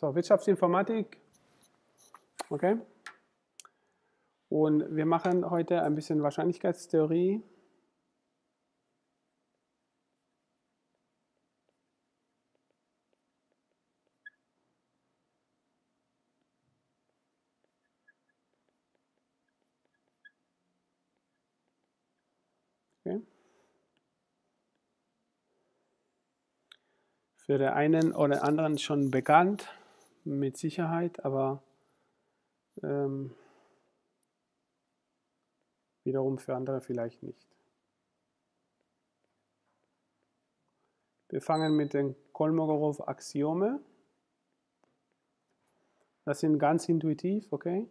So, Wirtschaftsinformatik. Okay. Und wir machen heute ein bisschen Wahrscheinlichkeitstheorie. Für den einen oder anderen schon bekannt, mit Sicherheit, aber ähm, wiederum für andere vielleicht nicht. Wir fangen mit den Kolmogorov-Axiome. Das sind ganz intuitiv, okay?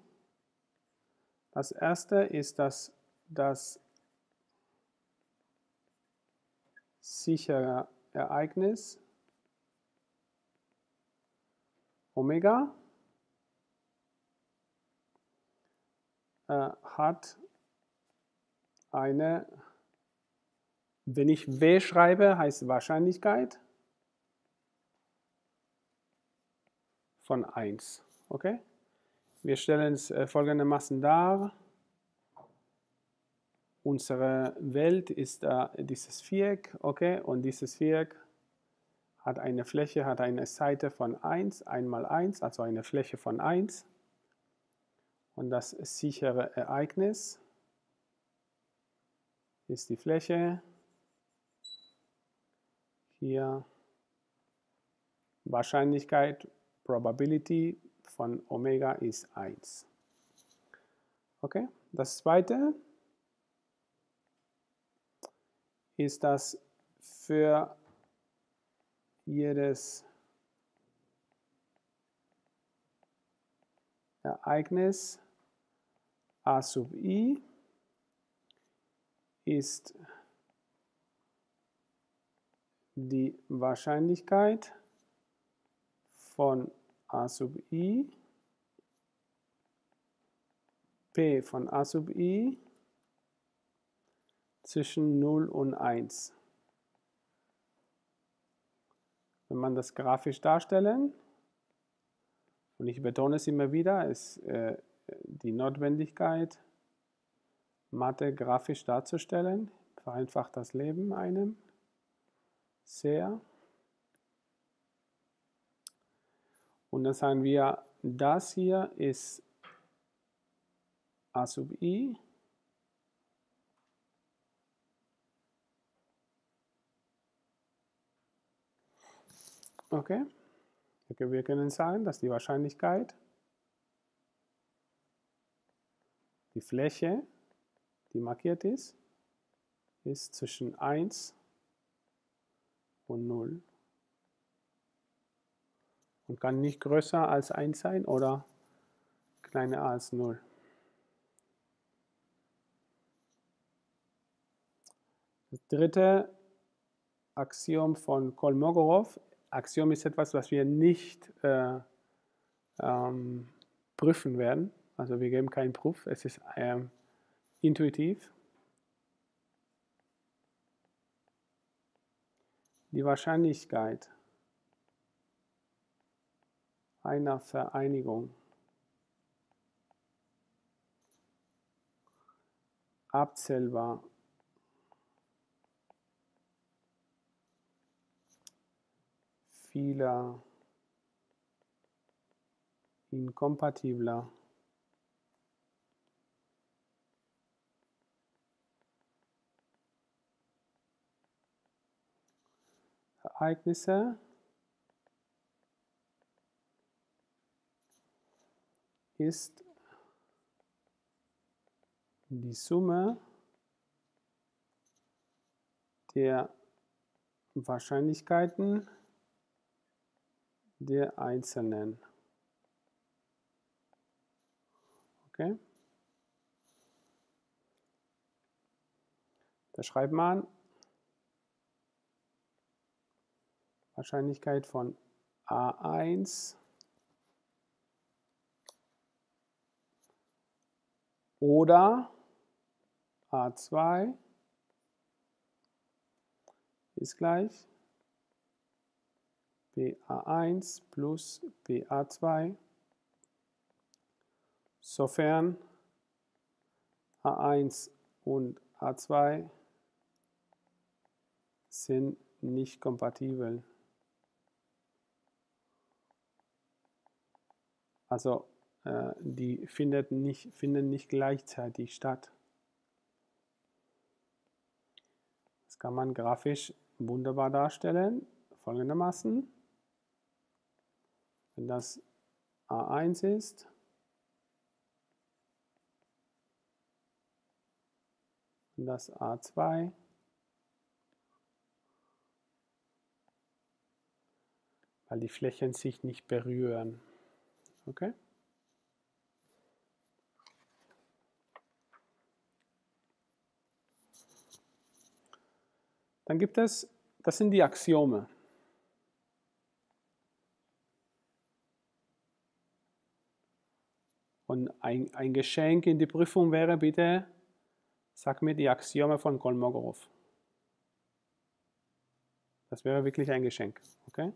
Das erste ist das, das sichere Ereignis Omega äh, hat eine, wenn ich W schreibe, heißt Wahrscheinlichkeit von 1. Okay? Wir stellen es äh, folgendermaßen dar. Unsere Welt ist äh, dieses Viereck, okay? Und dieses Viereck hat eine Fläche, hat eine Seite von 1, 1 mal 1, also eine Fläche von 1. Und das sichere Ereignis ist die Fläche. Hier Wahrscheinlichkeit, Probability von Omega ist 1. Okay, das zweite ist, dass für jedes Ereignis a sub i ist die Wahrscheinlichkeit von a sub i p von a sub i zwischen 0 und 1. Wenn man das grafisch darstellen, und ich betone es immer wieder, ist äh, die Notwendigkeit, Mathe grafisch darzustellen, vereinfacht das Leben einem sehr. Und dann sagen wir, das hier ist a sub i Okay. Wir können sagen, dass die Wahrscheinlichkeit, die Fläche, die markiert ist, ist zwischen 1 und 0 und kann nicht größer als 1 sein oder kleiner als 0. Das dritte Axiom von Kolmogorov Axiom ist etwas, was wir nicht äh, ähm, prüfen werden. Also wir geben keinen Proof, es ist ähm, intuitiv. Die Wahrscheinlichkeit einer Vereinigung abzählbar vieler inkompatibler. Ereignisse. Ist die Summe der Wahrscheinlichkeiten der Einzelnen. Okay? Da schreibt man Wahrscheinlichkeit von A1 oder A2 ist gleich BA1 plus BA2, sofern A1 und A2 sind nicht kompatibel. Also äh, die findet nicht, finden nicht gleichzeitig statt. Das kann man grafisch wunderbar darstellen, folgendermaßen. Wenn das A1 ist, und das A2, weil die Flächen sich nicht berühren. Okay? Dann gibt es, das sind die Axiome. Und ein, ein Geschenk in die Prüfung wäre bitte, sag mir die Axiome von Kolmogorov. Das wäre wirklich ein Geschenk. Okay?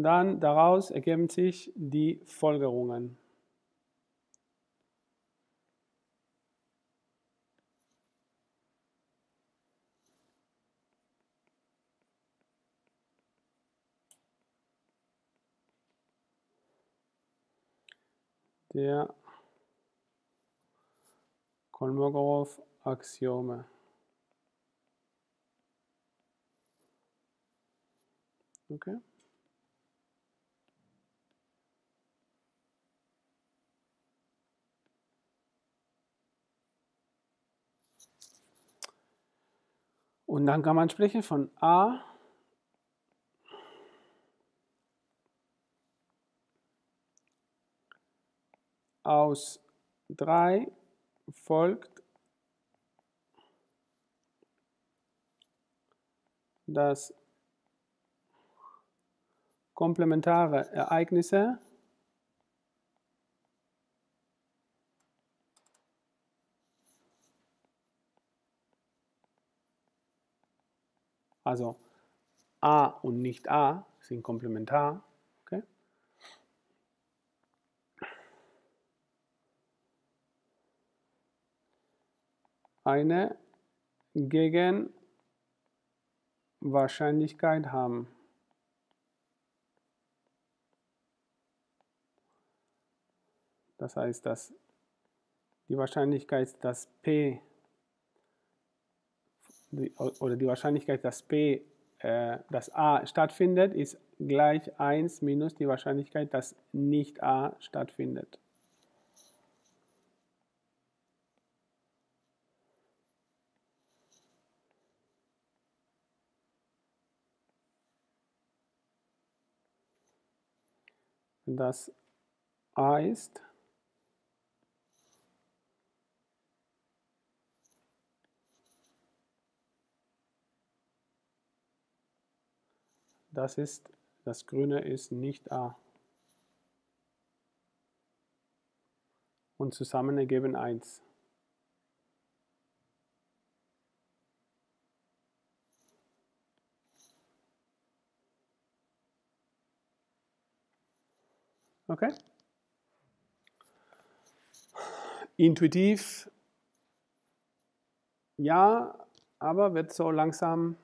Und dann daraus ergeben sich die Folgerungen. der Kolmogorov-Axiome. Okay. Und dann kann man sprechen von A. Aus 3 folgt dass komplementare Ereignisse Also A und nicht A sind komplementar. Okay? Eine Gegenwahrscheinlichkeit haben. Das heißt, dass die Wahrscheinlichkeit, dass P oder die Wahrscheinlichkeit, dass B, äh, dass A stattfindet, ist gleich 1 minus die Wahrscheinlichkeit, dass nicht A stattfindet. Wenn das A ist, Das ist, das Grüne ist nicht A. Und zusammen ergeben 1. Okay? Intuitiv, ja, aber wird so langsam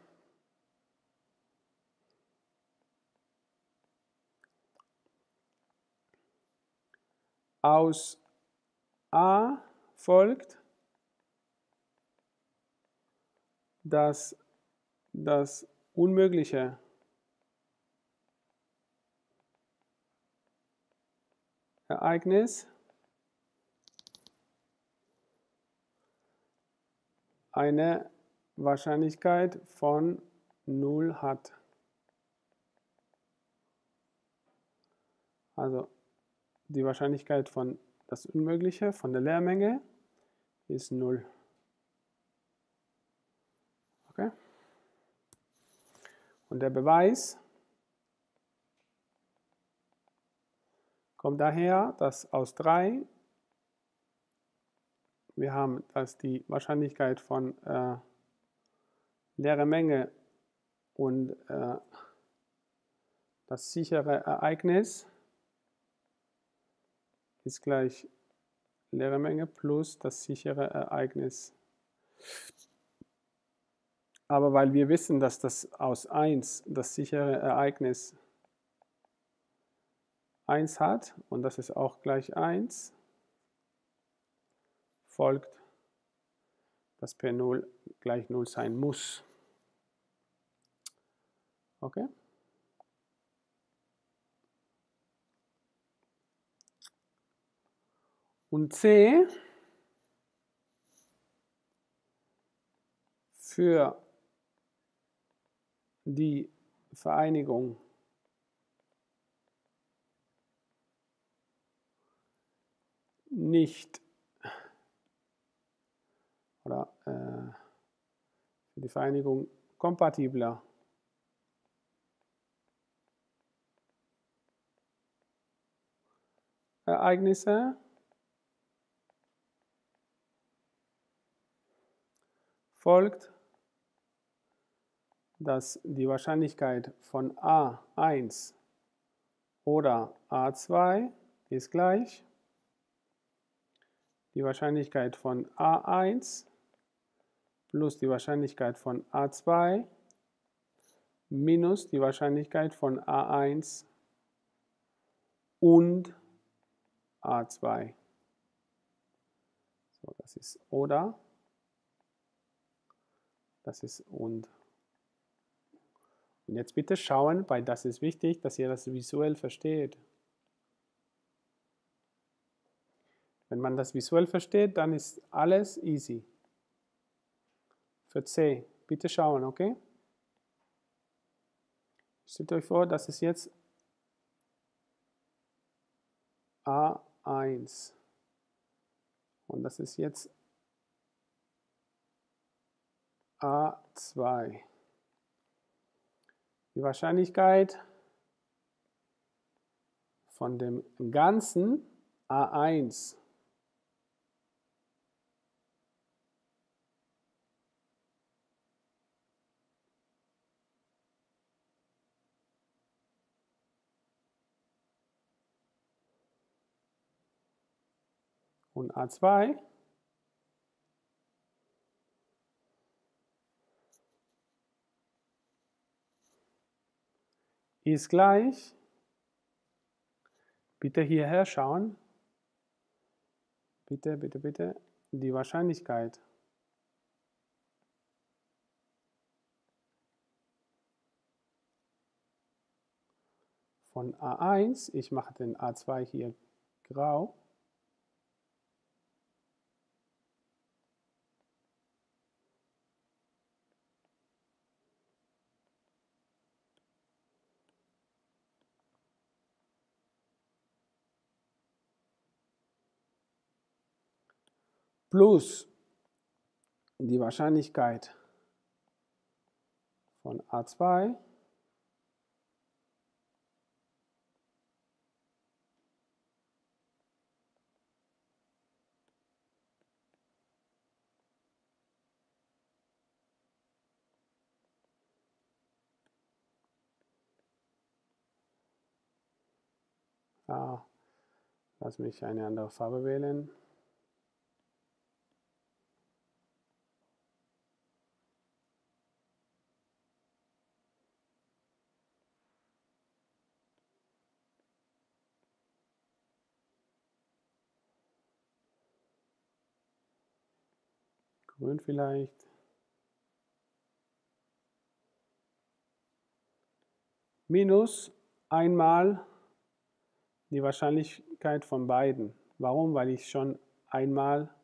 aus A folgt, dass das Unmögliche Ereignis eine Wahrscheinlichkeit von 0 hat. Also die Wahrscheinlichkeit von das Unmögliche, von der Leermenge, ist 0. Okay? Und der Beweis kommt daher, dass aus 3 wir haben, dass die Wahrscheinlichkeit von äh, leere Menge und äh, das sichere Ereignis ist gleich leere Menge plus das sichere Ereignis. Aber weil wir wissen, dass das aus 1 das sichere Ereignis 1 hat und das ist auch gleich 1, folgt, dass P0 gleich 0 sein muss. Okay? Und C für die Vereinigung. Nicht oder äh, für die Vereinigung kompatibler. Ereignisse folgt, dass die Wahrscheinlichkeit von A1 oder A2 ist gleich die Wahrscheinlichkeit von A1 plus die Wahrscheinlichkeit von A2 minus die Wahrscheinlichkeit von A1 und A2. So, das ist oder das ist und. Und jetzt bitte schauen, weil das ist wichtig, dass ihr das visuell versteht. Wenn man das visuell versteht, dann ist alles easy. Für C, bitte schauen, okay? Stellt euch vor, das ist jetzt A1 und das ist jetzt A2. Die Wahrscheinlichkeit von dem ganzen A1 und A2 ist gleich, bitte hierher schauen, bitte, bitte, bitte, die Wahrscheinlichkeit. Von A1, ich mache den A2 hier grau, plus die Wahrscheinlichkeit von A2 Ah, lass mich eine andere Farbe wählen. Grün vielleicht. Minus einmal die Wahrscheinlichkeit von beiden. Warum? Weil ich schon einmal,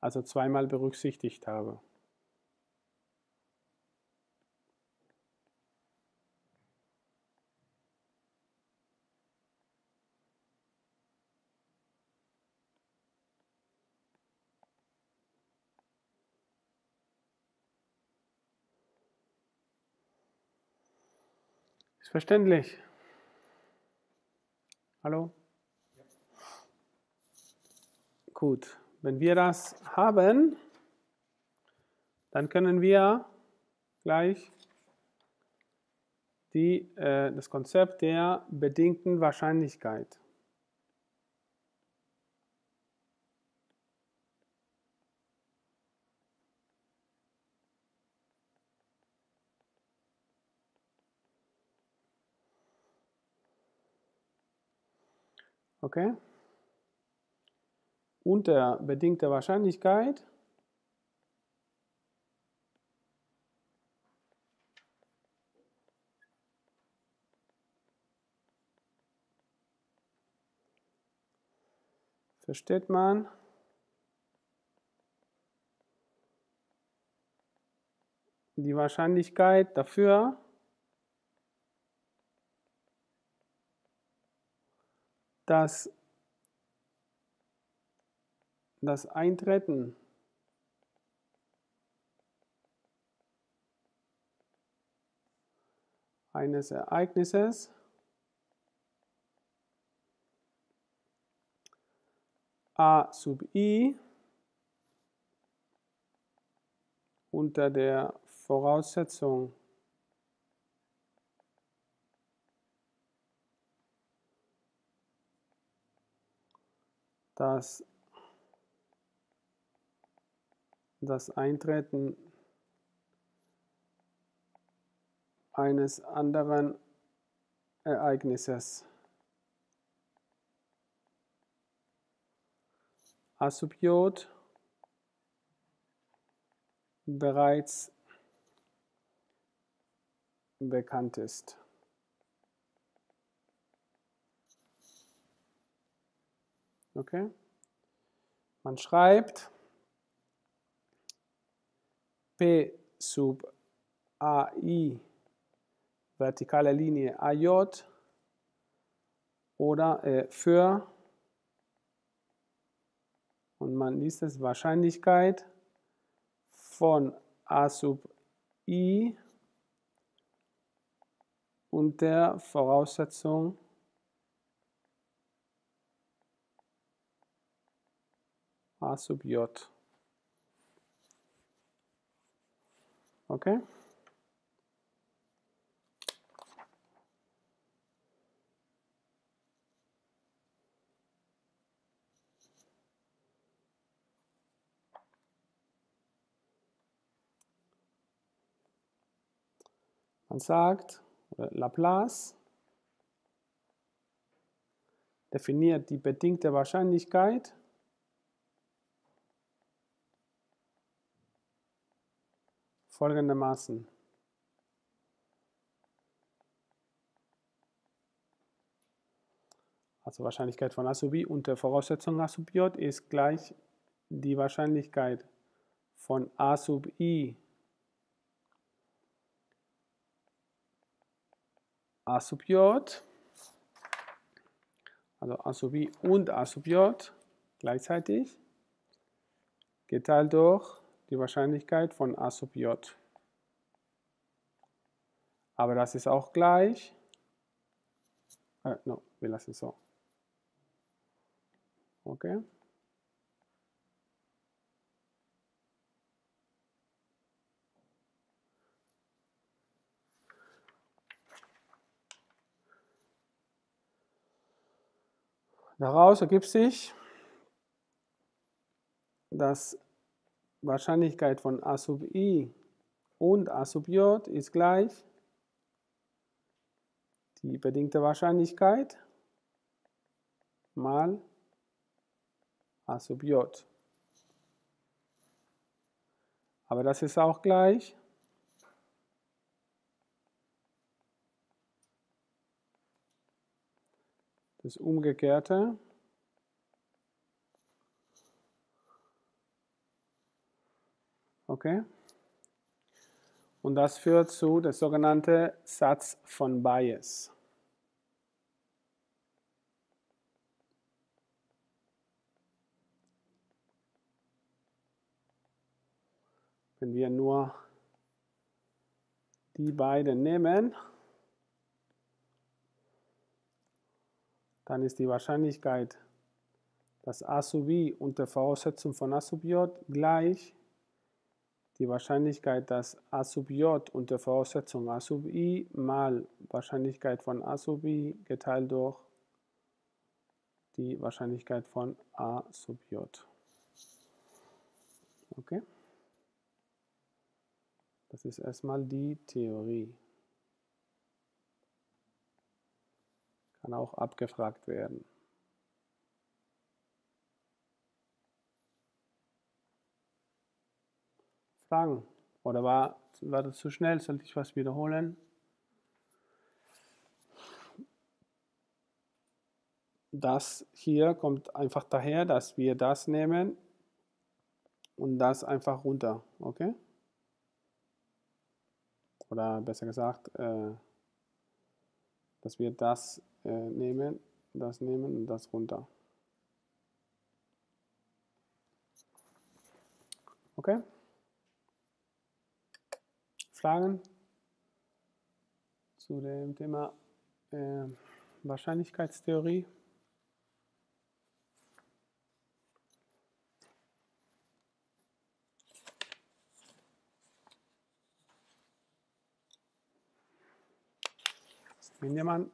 also zweimal berücksichtigt habe. Verständlich? Hallo? Gut, wenn wir das haben, dann können wir gleich die, äh, das Konzept der bedingten Wahrscheinlichkeit. Okay? Unter bedingter Wahrscheinlichkeit versteht man, die Wahrscheinlichkeit dafür, dass das Eintreten eines Ereignisses a sub i unter der Voraussetzung dass das Eintreten eines anderen Ereignisses Assubiot bereits bekannt ist. Okay? Man schreibt P sub AI vertikale Linie AJ oder äh, für und man liest es Wahrscheinlichkeit von A sub i und der Voraussetzung A sub j. Okay? Man sagt, Laplace definiert die bedingte Wahrscheinlichkeit folgendermaßen. Also Wahrscheinlichkeit von A sub i unter Voraussetzung A sub j ist gleich die Wahrscheinlichkeit von A sub i A sub j, also A sub i und A sub j gleichzeitig, geteilt durch die Wahrscheinlichkeit von A sub j. Aber das ist auch gleich, äh, no, wir lassen es so. Okay. Daraus ergibt sich, dass Wahrscheinlichkeit von A sub i und A sub j ist gleich die bedingte Wahrscheinlichkeit mal A sub j. Aber das ist auch gleich das Umgekehrte Okay? Und das führt zu der sogenannte Satz von Bayes. Wenn wir nur die beiden nehmen, dann ist die Wahrscheinlichkeit, dass A sub i unter Voraussetzung von A sub j gleich die Wahrscheinlichkeit, dass A sub j unter Voraussetzung A sub i mal Wahrscheinlichkeit von A sub i geteilt durch die Wahrscheinlichkeit von A sub j. Okay? Das ist erstmal die Theorie. Kann auch abgefragt werden. Fragen? Oder war, war das zu schnell? Sollte ich was wiederholen? Das hier kommt einfach daher, dass wir das nehmen und das einfach runter. Okay? Oder besser gesagt, äh, dass wir das äh, nehmen, das nehmen und das runter. Okay? Fragen zu dem Thema äh, Wahrscheinlichkeitstheorie? Wenn jemand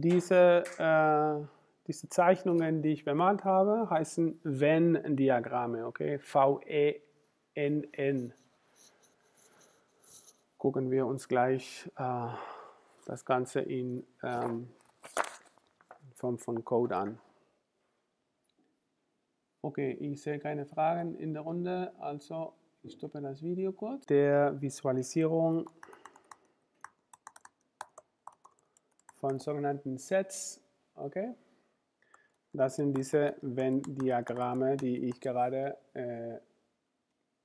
diese, äh, diese Zeichnungen, die ich bemalt habe, heißen Venn-Diagramme, okay? V-E-N-N. Gucken wir uns gleich äh, das Ganze in ähm, Form von Code an. Okay, ich sehe keine Fragen in der Runde, also ich stoppe das Video kurz. Der Visualisierung von sogenannten Sets, okay? Das sind diese Venn-Diagramme, die ich gerade äh,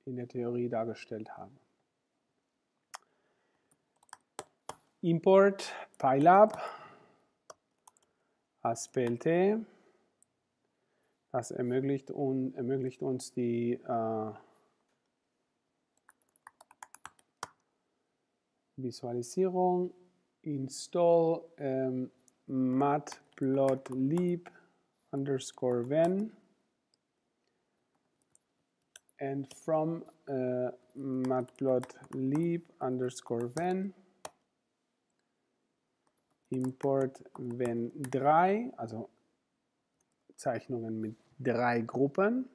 in der Theorie dargestellt habe. Import PyLab als PLT das ermöglicht, un, ermöglicht uns die äh, Visualisierung. Install ähm, matplotlib underscore when and from uh, matplotlib underscore when import wenn 3, also Zeichnungen mit drei Gruppen.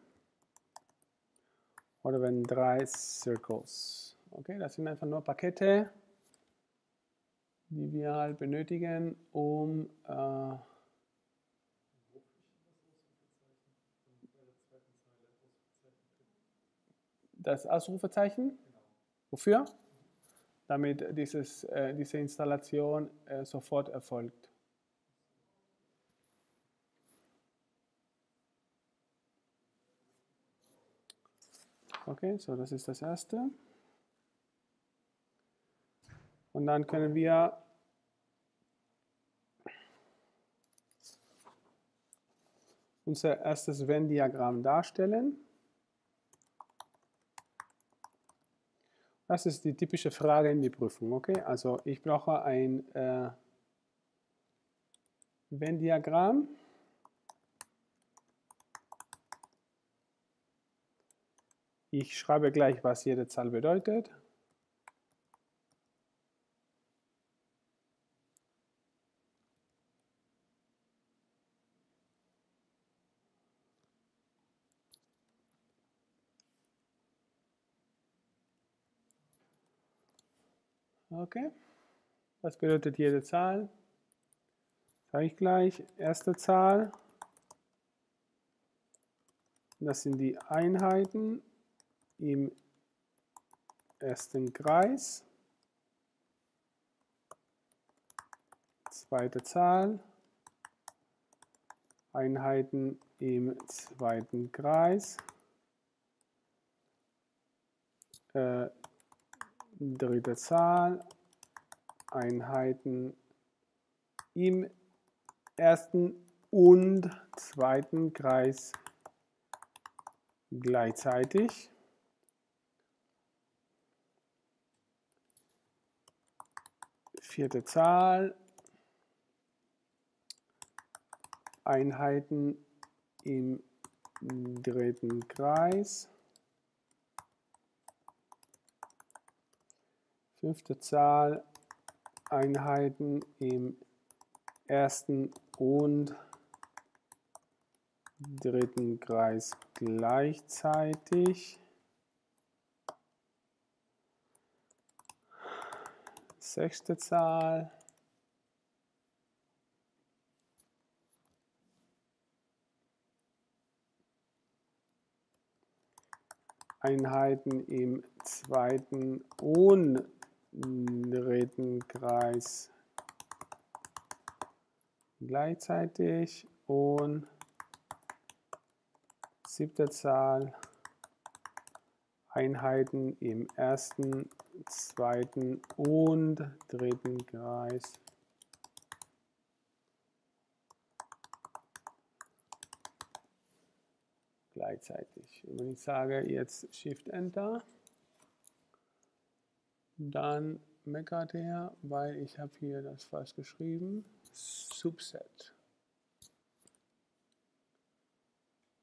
Oder wenn drei Circles. Okay, das sind einfach nur Pakete, die wir halt benötigen, um äh, das Ausrufezeichen. Wofür? Damit dieses, äh, diese Installation äh, sofort erfolgt. Okay, so das ist das erste. Und dann können wir unser erstes Venn-Diagramm darstellen. Das ist die typische Frage in die Prüfung. Okay, also ich brauche ein äh, Venn-Diagramm. Ich schreibe gleich, was jede Zahl bedeutet. Okay. Was bedeutet jede Zahl? Sage ich gleich. Erste Zahl. Das sind die Einheiten im ersten Kreis. Zweite Zahl. Einheiten im zweiten Kreis. Äh, dritte Zahl. Einheiten im ersten und zweiten Kreis gleichzeitig. Vierte Zahl. Einheiten im dritten Kreis fünfte Zahl Einheiten im ersten und dritten Kreis gleichzeitig. Sechste Zahl. Einheiten im zweiten und dritten Kreis gleichzeitig und siebte Zahl Einheiten im ersten, zweiten und dritten Kreis. gleichzeitig. Und ich sage jetzt Shift Enter, dann meckert er, weil ich habe hier das falsch geschrieben. Subset.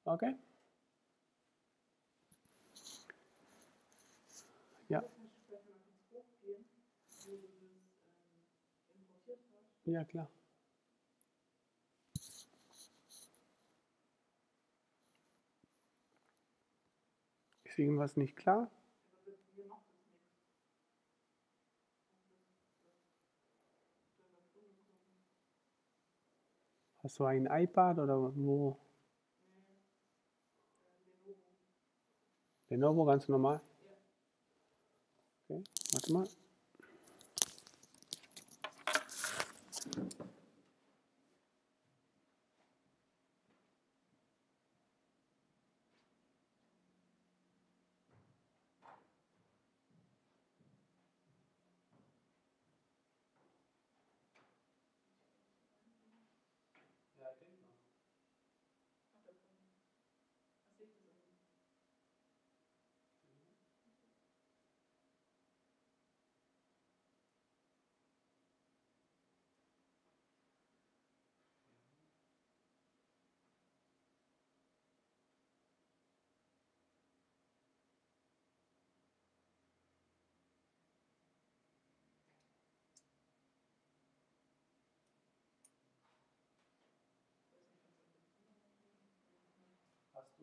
Okay? Ja. Ja, klar. Ist irgendwas nicht klar? Hast du ein iPad oder wo? Lenovo ganz normal? Okay, warte mal.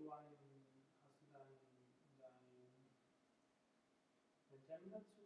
Du ein, hast du dein, dein, dein Terminal zugeschlagen,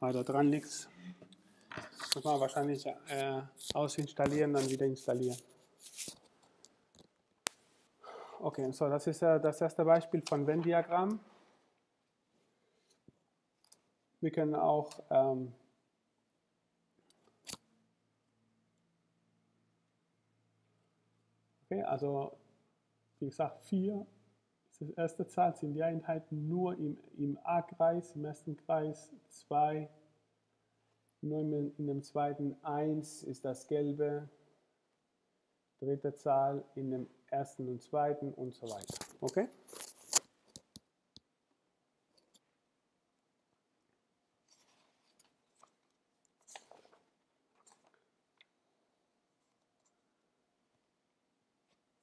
weiter dran. Muss man wahrscheinlich äh, ausinstallieren, dann wieder installieren. Okay, so das ist äh, das erste Beispiel von Venn-Diagramm. Wir können auch ähm, okay, also wie gesagt 4 ist die erste Zahl, sind die Einheiten nur im, im A-Kreis, im ersten Kreis 2, nur in, in dem zweiten 1 ist das gelbe, dritte Zahl in dem ersten und zweiten und so weiter. Okay?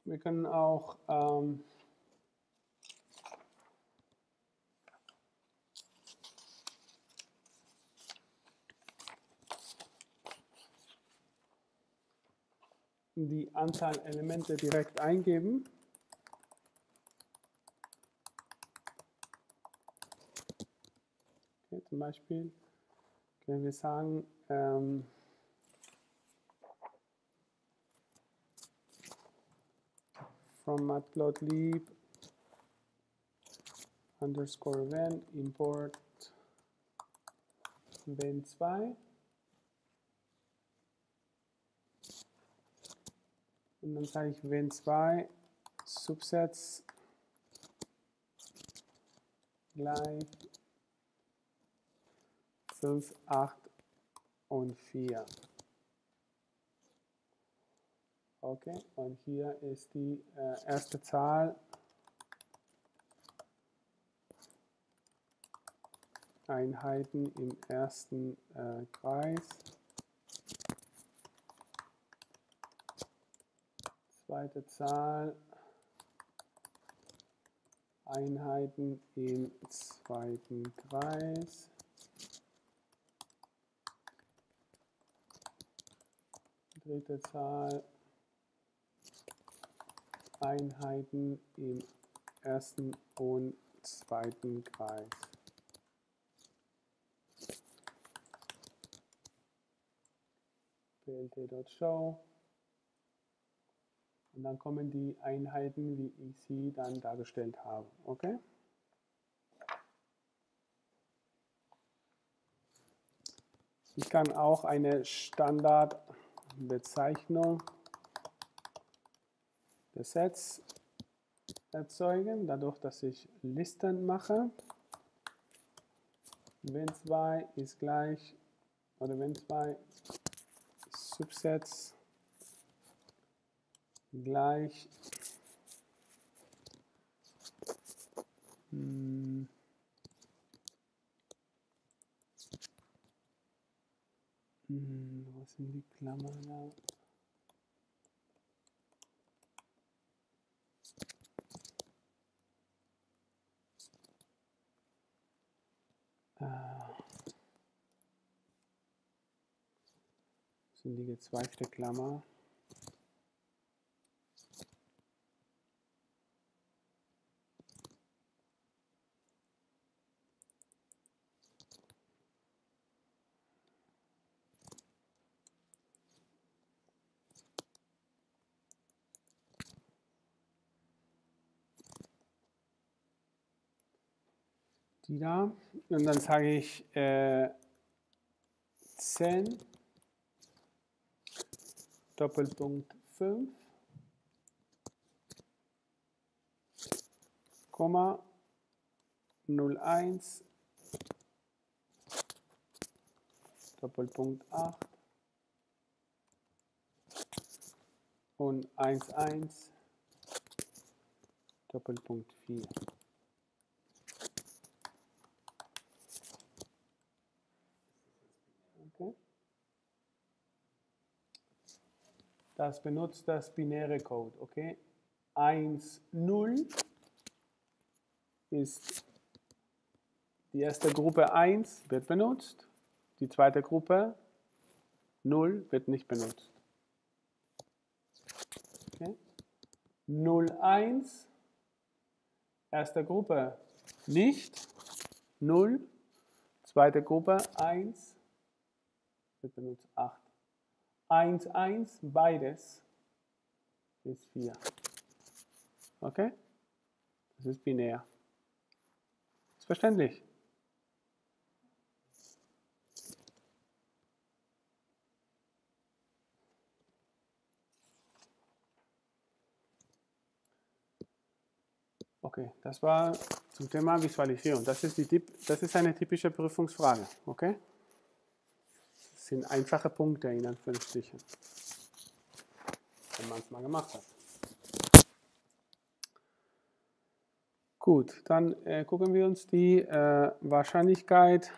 Wir können auch ähm, die Anzahl Elemente direkt eingeben. Okay, zum Beispiel können wir sagen, ähm, from matplotlib underscore event import ven2 und dann sage ich ven2 Subsets gleich 5, 8 und 4. Okay, und hier ist die äh, erste Zahl. Einheiten im ersten äh, Kreis. Zweite Zahl. Einheiten im zweiten Kreis. Dritte Zahl. Einheiten im ersten und zweiten Kreis. plt.show und dann kommen die Einheiten, wie ich sie dann dargestellt habe. Okay? Ich kann auch eine Standardbezeichnung des Sets erzeugen, dadurch, dass ich Listen mache. Wenn 2 ist gleich, oder wenn 2 Subsets gleich hm, hm, wo sind die Klammern da? sind die gezweigte Klammer. Die da. Und dann sage ich äh, 10 Doppelpunkt 5, Komma 01 Doppelpunkt 8 und 11 Doppelpunkt 4. das benutzt das binäre Code, okay? 1, 0 ist die erste Gruppe 1 wird benutzt, die zweite Gruppe 0 wird nicht benutzt. Okay? 0, 1, erste Gruppe nicht, 0, Zweite Gruppe 1, wird benutzt 8. 1, 1, beides ist 4. Okay? Das ist binär. Ist verständlich? Okay, das war zum Thema Visualisierung. Das ist, die, das ist eine typische Prüfungsfrage. Okay? Sind einfache Punkte in Anführungsstrichen, wenn man es mal gemacht hat. Gut, dann äh, gucken wir uns die äh, Wahrscheinlichkeit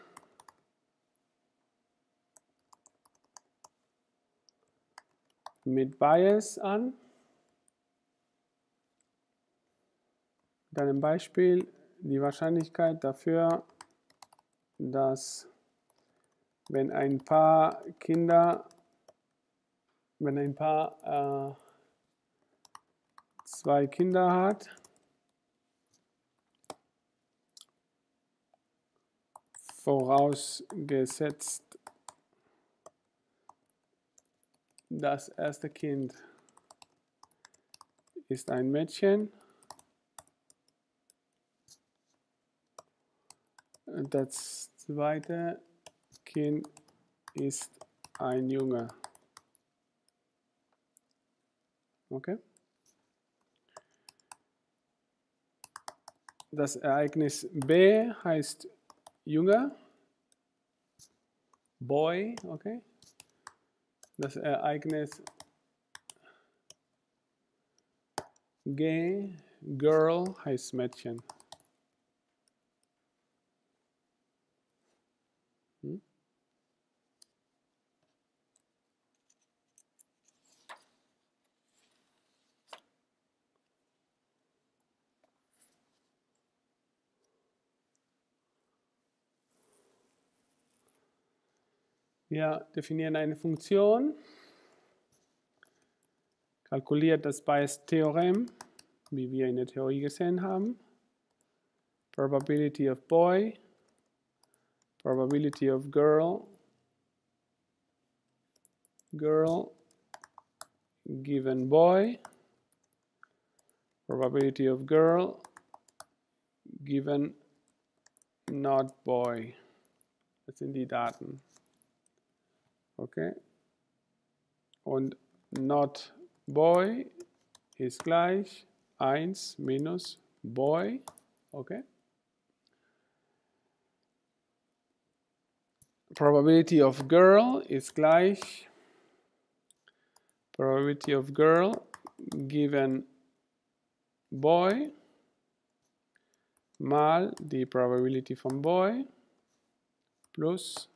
mit Bias an. Dann im Beispiel die Wahrscheinlichkeit dafür, dass wenn ein Paar Kinder, wenn ein Paar äh, zwei Kinder hat, vorausgesetzt das erste Kind ist ein Mädchen das zweite Kind ist ein Junge. Okay? Das Ereignis B heißt Junge, Boy, okay? Das Ereignis G, Girl heißt Mädchen. Wir definieren eine Funktion, kalkuliert das Bayes-Theorem, wie wir in der Theorie gesehen haben. Probability of boy, probability of girl, girl given boy, probability of girl given not boy. Das sind die Daten. Okay. Und not boy ist gleich 1 minus boy. Okay. Probability of girl ist gleich probability of girl given boy mal die probability von boy plus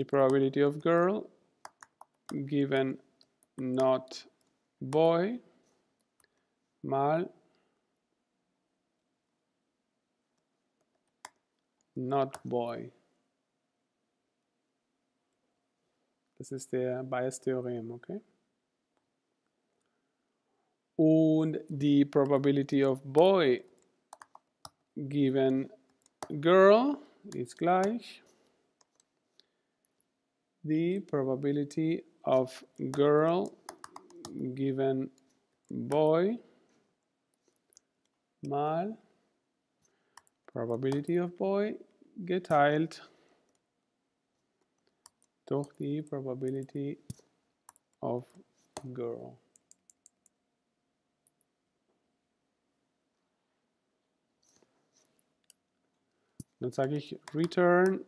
the probability of girl given not boy mal not boy. Das ist der Bayes-Theorem, okay? Und die Probability of boy given girl ist gleich the probability of girl given boy mal probability of boy geteilt durch die probability of girl. Dann sage ich return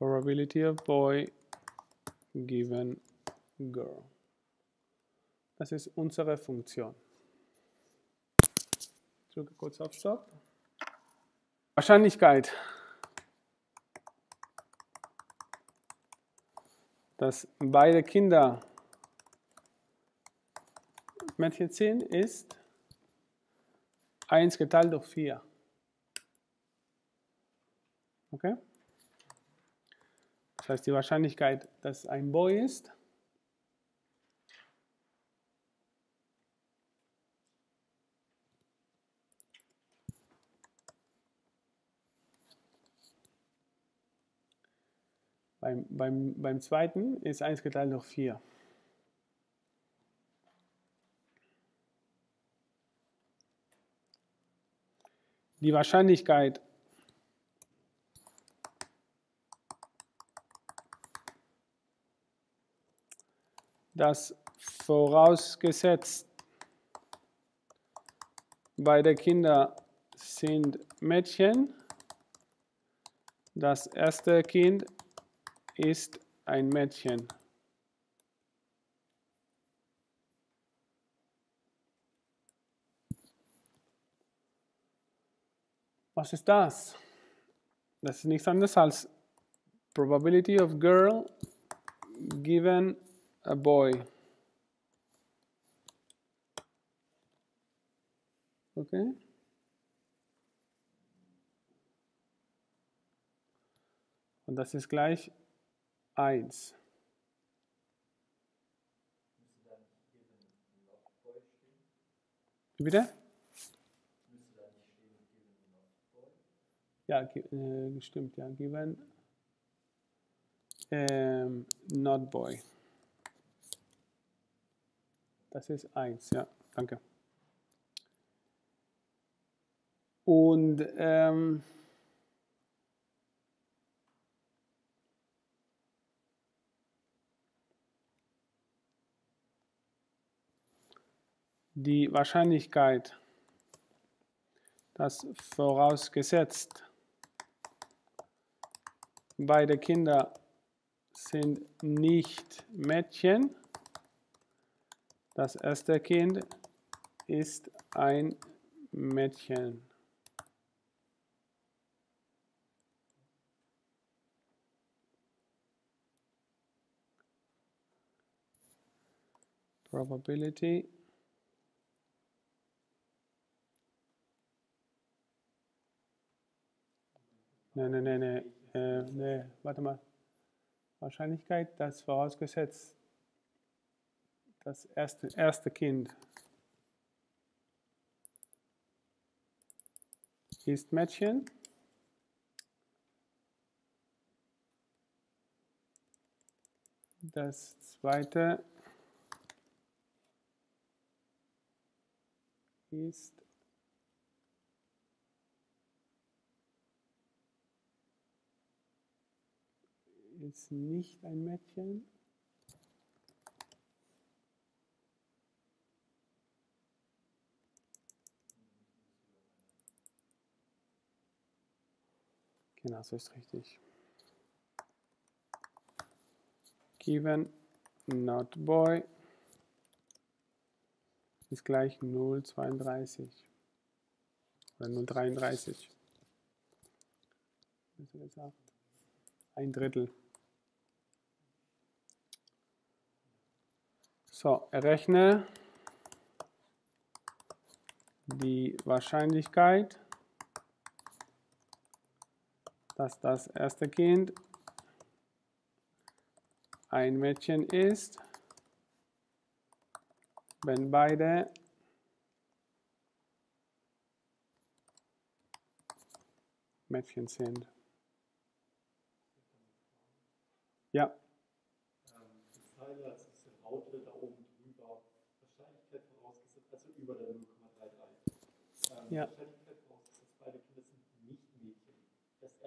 Probability of boy given girl. Das ist unsere Funktion. Ich drücke kurz auf Stop. Wahrscheinlichkeit, dass beide Kinder Mädchen sind, ist 1 geteilt durch 4. Okay? Heißt, die Wahrscheinlichkeit, dass ein Boy ist, Beim, beim, beim zweiten ist 1 geteilt durch 4. Die Wahrscheinlichkeit, dass vorausgesetzt beide Kinder sind Mädchen, das erste Kind ist ein Mädchen. Was ist das? Das ist nichts anderes als Probability of girl given a boy. Okay? Und das ist gleich 1. Wie bitte? Ja, äh, stimmt, ja. Given ähm, not boy. Das ist 1, ja, danke. Und ähm, die Wahrscheinlichkeit, dass vorausgesetzt beide Kinder sind nicht Mädchen, das erste Kind ist ein Mädchen. Probability Nein, nein, nein, nein, äh, nee, warte mal. Wahrscheinlichkeit, dass vorausgesetzt das erste, erste Kind ist Mädchen. Das zweite ist ist nicht ein Mädchen. Genau, so ist richtig. Given not boy ist gleich 0,32 oder 0,33. Ein Drittel. So, errechne die Wahrscheinlichkeit, dass das erste Kind ein Mädchen ist, wenn beide Mädchen sind. Ja. Ja.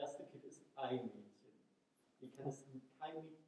beide Kinder sind nicht Mädchen. Das erste Kind ist ein Mädchen. Wie kann es kein Mädchen